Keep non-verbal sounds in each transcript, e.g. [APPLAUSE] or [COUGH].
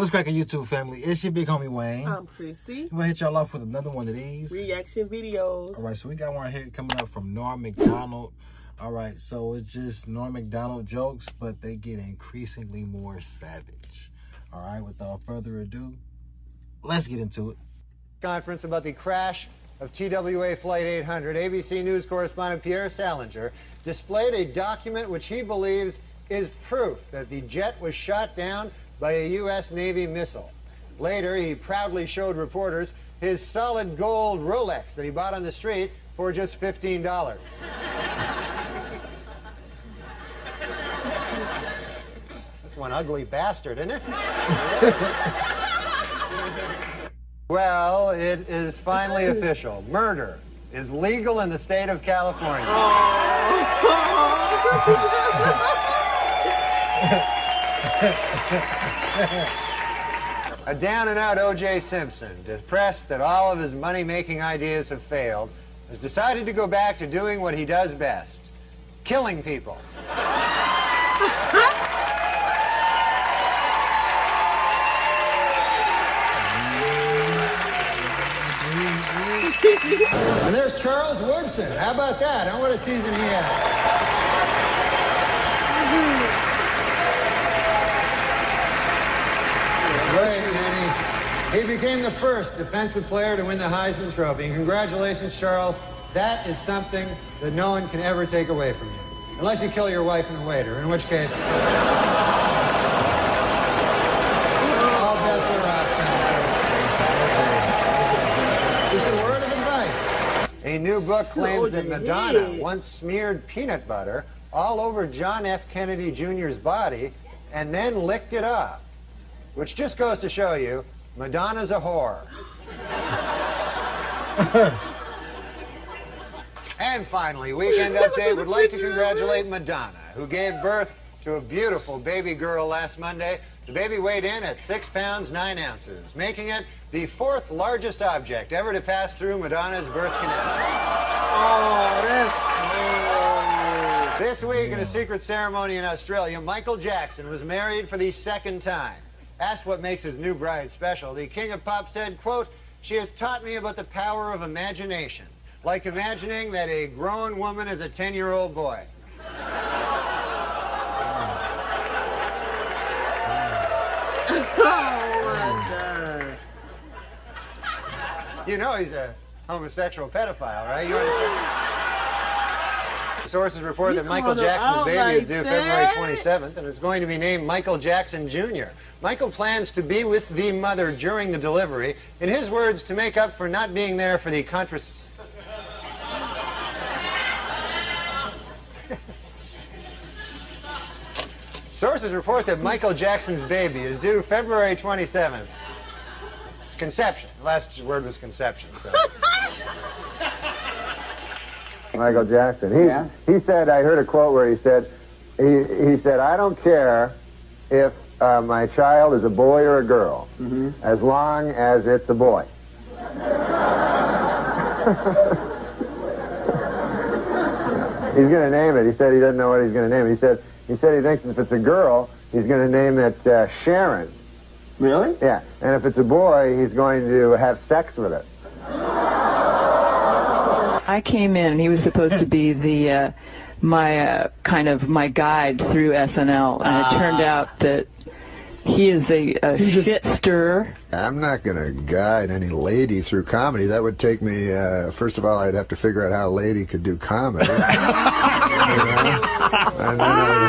What's cracking YouTube family? It's your big homie Wayne. I'm Crissy. We're gonna hit y'all off with another one of these. Reaction videos. All right, so we got one here coming up from Norm MacDonald. All right, so it's just Norm MacDonald jokes, but they get increasingly more savage. All right, without further ado, let's get into it. Conference about the crash of TWA Flight 800. ABC News correspondent Pierre Salinger displayed a document which he believes is proof that the jet was shot down by a U.S. Navy missile. Later, he proudly showed reporters his solid gold Rolex that he bought on the street for just $15. That's one ugly bastard, isn't it? well, it is finally official. Murder is legal in the state of California. [LAUGHS] A down and out O.J. Simpson, depressed that all of his money making ideas have failed, has decided to go back to doing what he does best killing people. and there's Charles Woodson. How about that? Huh? What a season he had. Great, and he, became the first defensive player to win the Heisman Trophy. And congratulations, Charles. That is something that no one can ever take away from you. Unless you kill your wife and a waiter, in which case. [LAUGHS] all bets are off. It's a word of advice. A new book [LAUGHS] claims oh, that Madonna once smeared peanut butter all over John F. Kennedy Jr.'s body and then licked it off. Which just goes to show you, Madonna's a whore. [LAUGHS] and finally, Weekend Update would like to congratulate Madonna, who gave birth to a beautiful baby girl last Monday. The baby weighed in at 6 pounds 9 ounces, making it the fourth largest object ever to pass through Madonna's birth canal. Oh, that's cool. This week, in a secret ceremony in Australia, Michael Jackson was married for the second time. Asked what makes his new bride special, the king of pop said, quote, she has taught me about the power of imagination, like imagining that a grown woman is a 10-year-old boy. Oh. You know he's a homosexual pedophile, right? Sources report that Michael Jackson's baby like is due February 27th and is going to be named Michael Jackson Jr. Michael plans to be with the mother during the delivery. In his words, to make up for not being there for the contras... Sources report that Michael Jackson's baby is due February 27th. It's conception. The last word was conception, so... [LAUGHS] Michael Jackson. He he said I heard a quote where he said he he said I don't care if uh, my child is a boy or a girl as long as it's a boy. he's going to name it. He said he doesn't know what he's going to name it. He said he said he thinks if it's a girl, he's going to name it uh, Sharon. Really? Yeah, and if it's a boy, he's going to have sex with it. I came in and he was supposed to be the uh, my uh, kind of my guide through SNL, and it turned out that he is a, a shit stirrer. I'm not going to guide any lady through comedy. That would take me, uh, first of all, I'd have to figure out how a lady could do comedy. [LAUGHS] You know? And then I'd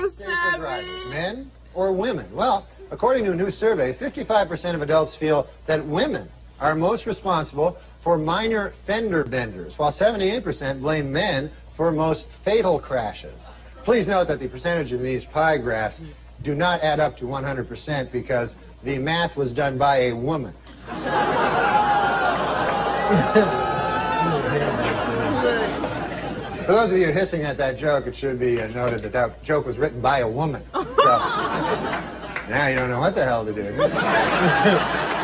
have to. Men or women? Well, according to a new survey, 55% of adults feel that women are most responsible for minor fender benders, while 78% blame men for most fatal crashes. Please note that the percentage in these pie graphs do not add up to 100% because the math was done by a woman. For those of you hissing at that joke, it should be uh, noted that that joke was written by a woman. So, [LAUGHS] now you don't know what the hell to do. [LAUGHS]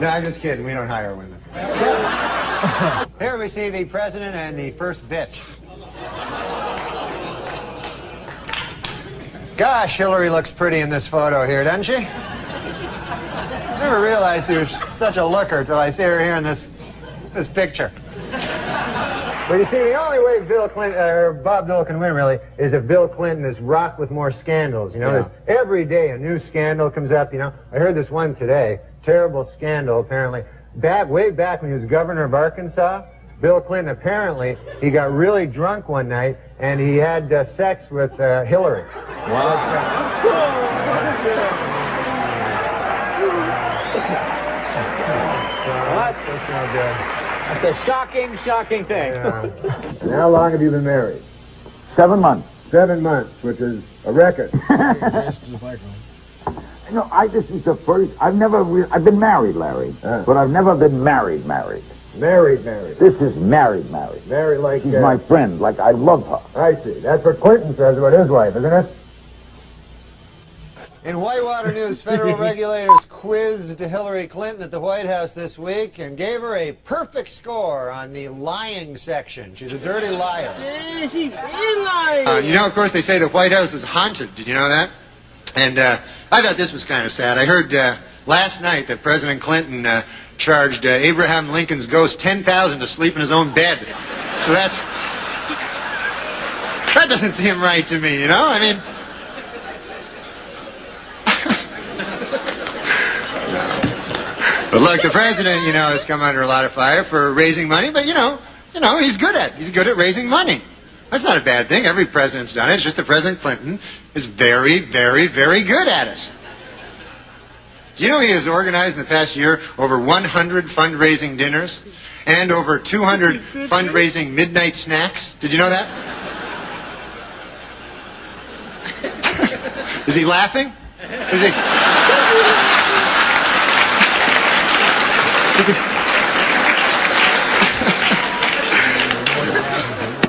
no, I'm just kidding. We don't hire women. [LAUGHS] Here we see the president and the first bitch. Gosh, Hillary looks pretty in this photo here, doesn't she? Never realized she was such a looker till I see her here in this this picture. But you see, the only way Bill Clinton or Bob Dole can win really is if Bill Clinton is rocked with more scandals. You know, Yeah. there's every day a new scandal comes up. You know, I heard this one today, terrible scandal apparently. Back way back when he was governor of Arkansas, Bill Clinton apparently he got really drunk one night and he had uh, sex with uh, Hillary. What? [LAUGHS] That's no good. That's a shocking, shocking thing. Yeah. How long have you been married? Seven months. Seven months, which is a record. Dressed just like him. You I this is the first. I've never. Re- I've been married, Larry, Uh. but I've never been married. Married. married, married. This is married. Married. Married like. She's uh, my friend. Like I love her. I see. That's what Clinton says about his wife, isn't it? In Whitewater News, federal [LAUGHS] regulators quizzed Hillary Clinton at the White House this week and gave her a perfect score on the lying section. She's a dirty liar. Uh, you know, of course, they say the White House is haunted. Did you know that? And uh, I thought this was kind of sad. I heard uh, last night that President Clinton uh, charged uh, Abraham Lincoln's ghost ten thousand to sleep in his own bed. So that's that doesn't seem right to me. You know, I mean. But look, the president, you know, has come under a lot of fire for raising money, but you know, you know, he's good at it. He's good at raising money. That's not a bad thing. Every president's done it. It's just that President Clinton is very, very, very good at it. Do you know he has organized in the past year over 100 fundraising dinners and over 200 [LAUGHS] fundraising midnight snacks? Did you know that? [LAUGHS] is he laughing? Is he? Is he?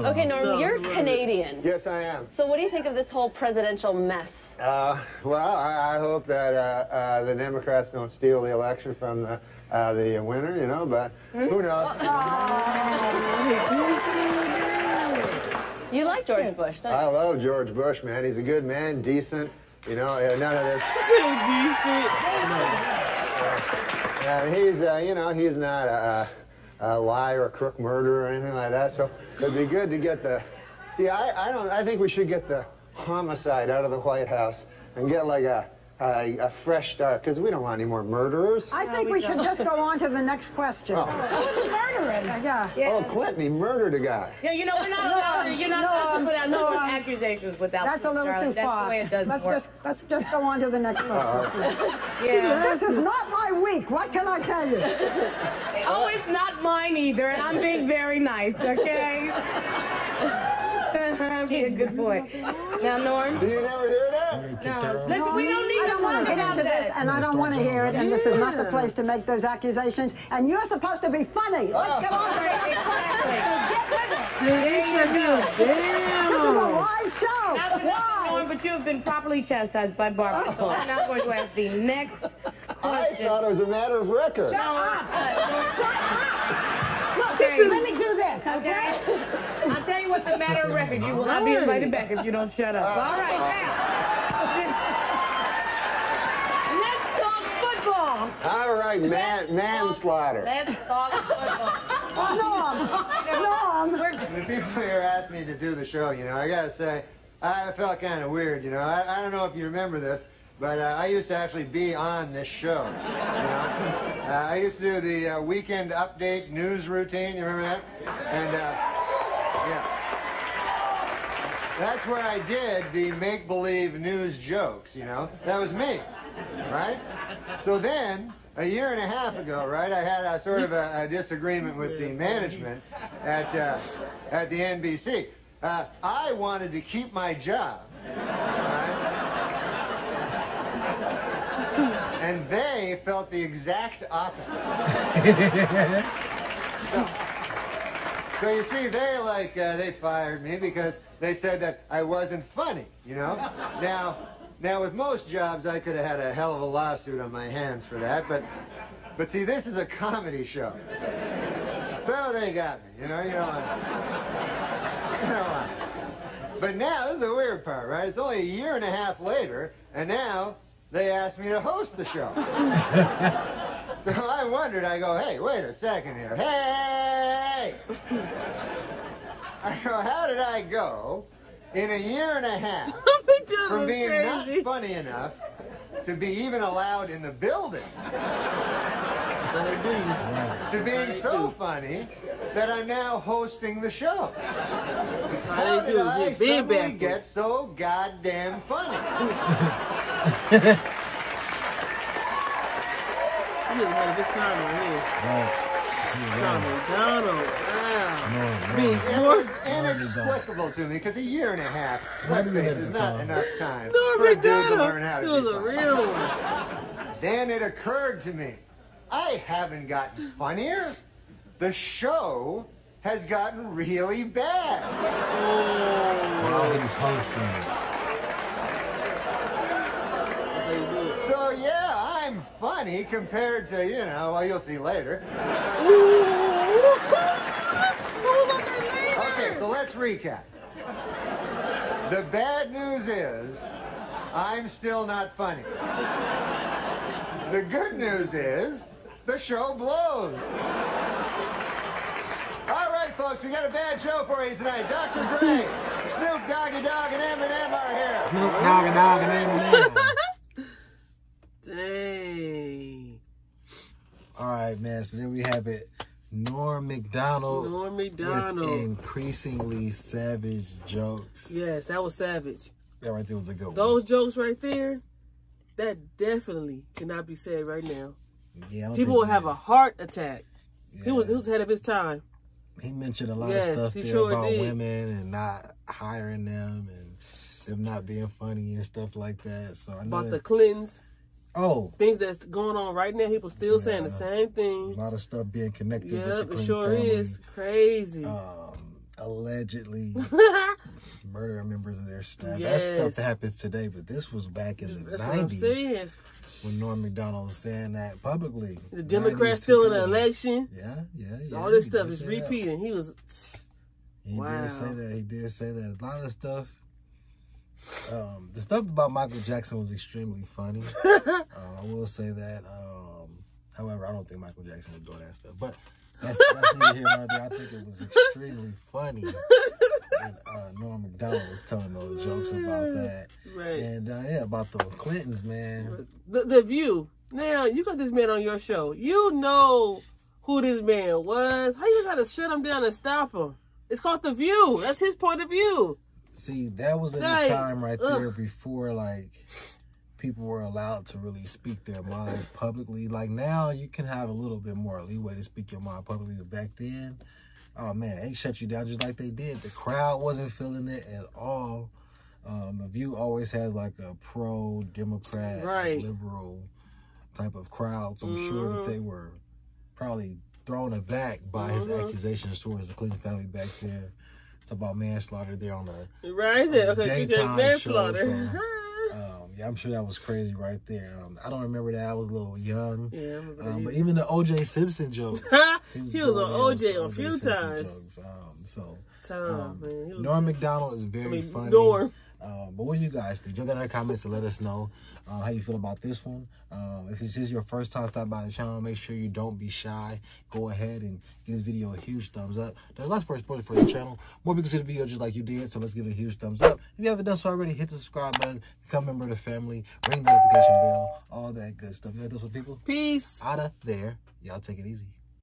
Okay, Norm, you're Canadian. Yes, I am. So what do you think of this whole presidential mess? Uh, well, I, I hope that uh, uh, the Democrats don't steal the election from the uh, the winner, you know. But who knows? You like George Bush, don't I love George Bush, man. He's a good man, decent. You know, uh, none of this. [LAUGHS] Yeah, he's, uh, you know, he's not a, a, a liar, a crook, murderer, or anything like that. So it'd be good to get the. See, I, I don't. I think we should get the homicide out of the White House and get like a a, a fresh start because we don't want any more murderers. I think we should just go on to the next question. Murderers. Yeah. Oh, Clinton, he murdered a guy. Yeah, you know, we're not [LAUGHS] allowed to, you're not No, allowed to put out no, no, um, accusations without That's a little Charlie. too That's far. the way it does let's work. just let's just go on to the next question. Uh-huh. [LAUGHS] Yeah. This is not my week. What can I tell you? [LAUGHS] Oh, it's not mine either, and I'm being very nice, okay? [LAUGHS] Uh-huh, be a good boy. Now, Norm. Did you never hear that? No, listen, we don't need to want talk to get about into this, and I don't want to hear it, and this is not the place to make those accusations. And you're supposed to be funny. Let's oh. get on to the next question. This is a live show. Now, Why? Norm, but you have been properly chastised by Barbara, so I'm now going to ask the next I question. thought it was a matter of record. Shut up! Shut Look, let me do this, okay? I'll tell you what's the matter of record. You will not be invited back if you don't shut up. Uh, All right, now. Let's talk football. All right, man, manslaughter. Let's talk football. Norm, Norm. The people here asked me to do the show, you know, I gotta say, I felt kind of weird, you know. I, I don't know if you remember this, but uh, I used to actually be on this show. You know? uh, I used to do the uh, weekend update news routine. You remember that? And uh, yeah, that's where I did the make-believe news jokes. You know, that was me, right? So then. A year and a half ago, right, I had a sort of a, a disagreement with the management at uh, at the NBC. Uh, I wanted to keep my job, right? and they felt the exact opposite. [LAUGHS] so, so you see, they like uh, they fired me because they said that I wasn't funny. You know. [LAUGHS] Now, now with most jobs, I could have had a hell of a lawsuit on my hands for that, but but see, this is a comedy show. So they got me. You know. You know. what? [LAUGHS] You know. what? But now, this is the weird part, right? It's only a year and a half later, and now they asked me to host the show. [LAUGHS] so I wondered, I go, hey, wait a second here. Hey! [LAUGHS] I go, how did I go in a year and a half [LAUGHS] from being not funny enough to be even allowed in the building That's how they do you. to being so funny that I'm now hosting the show? That's how How they did do. I Get suddenly backwards. get so goddamn funny? He was ahead of his time right here. Right. John McDonald. Wow. No, I no. mean, It more. inexplicable to me because a year and a half, let's face at it, is not enough time Norm for a dude to MacDonald. learn how to was be a real one. Then it occurred to me, I haven't gotten funnier. The show has gotten really bad. Oh. While he's hosting it. That's how you do it. So yeah, I'm funny compared to, you know, well, you'll see later. Okay, so let's recap. The bad news is I'm still not funny. The good news is the show blows. All right, folks, we got a bad show for you tonight. Dr. Dre, Snoop Doggy Dogg, and Eminem are here. Snoop Dogg and Dogg and Eminem. All right, man. So there we have it. Norm MacDonald Norm MacDonald. increasingly savage jokes. Yes, that was savage. That right there was a good one. Those jokes right there, that definitely cannot be said right now. Yeah, I don't People will have a heart attack. He was he was ahead of his time. He mentioned a lot Yes, of stuff there sure about did. women and not hiring them and them not being funny and stuff like that. So I know About the that, Clintons, oh, things that's going on right now. People still saying the same thing. a lot of stuff being connected with Yep, the it sure family. is crazy. Um, allegedly [LAUGHS] murdering members of their staff. Yes. That's stuff happens today, but this was back in the That's what I'm nineties saying. when Norm MacDonald was saying that publicly. The Democrats stealing the election. Yeah, yeah, yeah. All this stuff is say that. repeating. He was He Wow. did say that. He did say that. A lot of stuff. Um, the stuff about Michael Jackson was extremely funny. [LAUGHS] uh, I will say that. Um, however, I don't think Michael Jackson was doing that stuff. But that's, that's neither here nor there. I think it was extremely funny. when, uh, Norm Macdonald was telling those jokes about that. right. And uh, yeah, about the Clintons, man. The, the View. Now you got this man on your show. You know who this man was. How you gotta shut him down and stop him? It's called the View. That's his point of view. See, that was in the time right there before like people were allowed to really speak their mind publicly. Like now you can have a little bit more leeway to speak your mind publicly. But back then, oh man, they shut you down just like they did. The crowd wasn't feeling it at all. Um, the View always has like a pro Democrat, Right. liberal type of crowd. So I'm sure that Mhm. they were probably thrown aback by his Mhm. accusations towards the Clinton family back there. It's about manslaughter there on the Right? On okay, daytime manslaughter. show, so, [LAUGHS] um, yeah, I'm sure that was crazy right there. Um, I don't remember that. I was a little young. Yeah, Um, but even the OJ Simpson jokes. [LAUGHS] he was, on OJ a few Simpson times. jokes. Um, so, Time, um, man. Norm MacDonald is very I mean, funny. Norm. Um, but what do you guys think? Drop that in the comments to let us know uh, how you feel about this one. Um, if this is your first time stopping by the channel, make sure you don't be shy. Go ahead and give this video a huge thumbs up. There's lots of support for the channel. More people see the video just like you did, so let's give it a huge thumbs up. If you haven't done so already, hit the subscribe button, become a member of the family, ring the notification bell, all that good stuff. You heard this one, people? Peace. Out of there. Y'all take it easy.